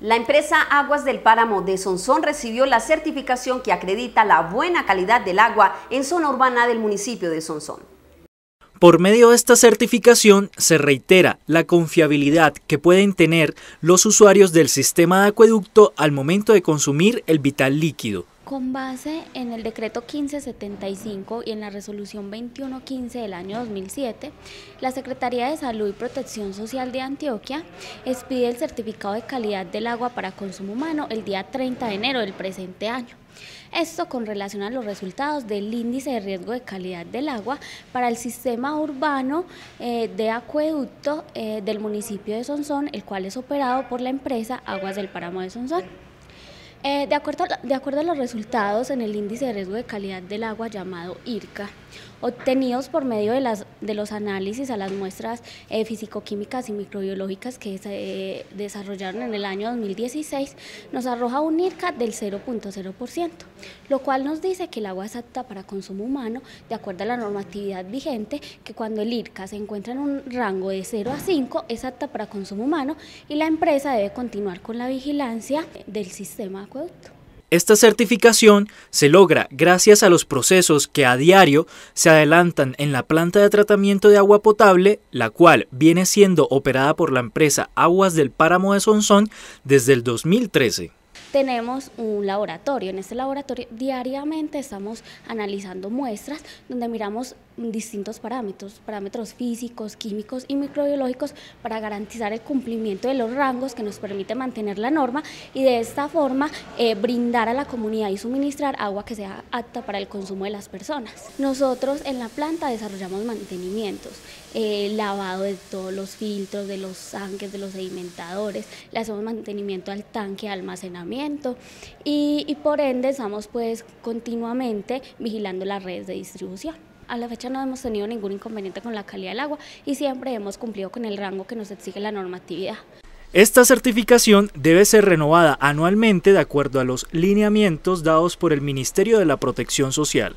La empresa Aguas del Páramo de Sonsón recibió la certificación que acredita la buena calidad del agua en zona urbana del municipio de Sonsón. Por medio de esta certificación se reitera la confiabilidad que pueden tener los usuarios del sistema de acueducto al momento de consumir el vital líquido. Con base en el decreto 1575 y en la resolución 2115 del año 2007, la Secretaría de Salud y Protección Social de Antioquia expide el certificado de calidad del agua para consumo humano el día 30 de enero del presente año. Esto con relación a los resultados del índice de riesgo de calidad del agua para el sistema urbano eh, de acueducto eh, del municipio de Sonsón, el cual es operado por la empresa Aguas del Páramo de Sonsón. Eh, de, acuerdo a, de acuerdo a los resultados en el índice de riesgo de calidad del agua llamado IRCA, obtenidos por medio de, las, de los análisis a las muestras eh, fisicoquímicas y microbiológicas que se eh, desarrollaron en el año 2016, nos arroja un IRCA del 0.0%, lo cual nos dice que el agua es apta para consumo humano de acuerdo a la normatividad vigente, que cuando el IRCA se encuentra en un rango de 0 a 5 es apta para consumo humano y la empresa debe continuar con la vigilancia del sistema Esta certificación se logra gracias a los procesos que a diario se adelantan en la planta de tratamiento de agua potable, la cual viene siendo operada por la empresa Aguas del Páramo de Sonsón desde el 2013 tenemos un laboratorio. En este laboratorio diariamente estamos analizando muestras donde miramos distintos parámetros, parámetros físicos, químicos y microbiológicos para garantizar el cumplimiento de los rangos que nos permite mantener la norma y de esta forma eh, brindar a la comunidad y suministrar agua que sea apta para el consumo de las personas. Nosotros en la planta desarrollamos mantenimientos, eh, lavado de todos los filtros, de los tanques, de los sedimentadores, le hacemos mantenimiento al tanque, almacenamiento y, y por ende estamos pues continuamente vigilando las redes de distribución. A la fecha no hemos tenido ningún inconveniente con la calidad del agua y siempre hemos cumplido con el rango que nos exige la normatividad. Esta certificación debe ser renovada anualmente de acuerdo a los lineamientos dados por el Ministerio de la Protección Social.